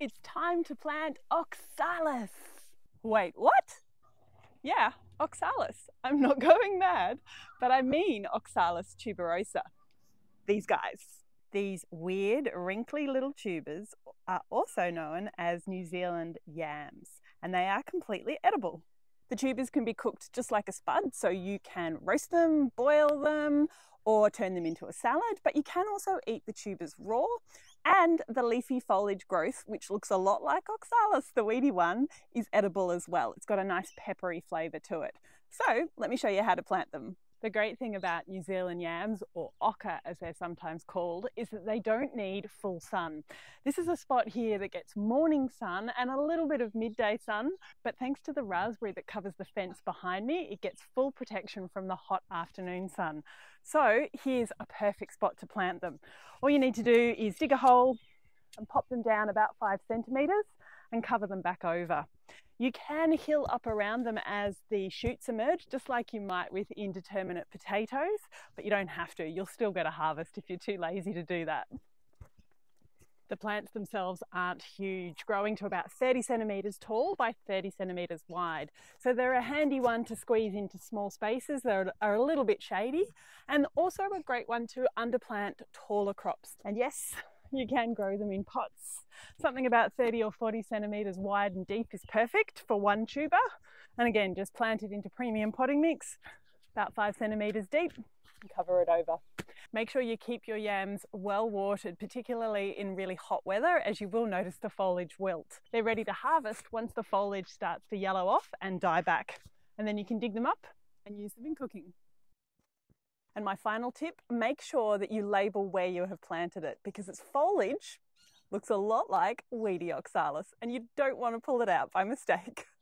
it's time to plant oxalis. Wait, what? Yeah, oxalis. I'm not going mad, but I mean oxalis tuberosa. These guys. These weird, wrinkly little tubers are also known as New Zealand yams, and they are completely edible. The tubers can be cooked just like a spud, so you can roast them, boil them, or turn them into a salad, but you can also eat the tubers raw and the leafy foliage growth, which looks a lot like oxalis, the weedy one, is edible as well. It's got a nice peppery flavour to it. So let me show you how to plant them. The great thing about New Zealand yams, or oca as they're sometimes called, is that they don't need full sun. This is a spot here that gets morning sun and a little bit of midday sun, but thanks to the raspberry that covers the fence behind me, it gets full protection from the hot afternoon sun. So here's a perfect spot to plant them. All you need to do is dig a hole and pop them down about five centimetres and cover them back over. You can hill up around them as the shoots emerge, just like you might with indeterminate potatoes, but you don't have to. You'll still get a harvest if you're too lazy to do that. The plants themselves aren't huge, growing to about 30 centimetres tall by 30 centimetres wide. So they're a handy one to squeeze into small spaces that are a little bit shady and also a great one to underplant taller crops. And yes, you can grow them in pots. Something about 30 or 40 centimetres wide and deep is perfect for one tuber. And again, just plant it into premium potting mix, about five centimetres deep, and cover it over. Make sure you keep your yams well watered, particularly in really hot weather, as you will notice the foliage wilt. They're ready to harvest once the foliage starts to yellow off and die back. And then you can dig them up and use them in cooking. And my final tip, make sure that you label where you have planted it because its foliage looks a lot like weedy oxalis and you don't want to pull it out by mistake.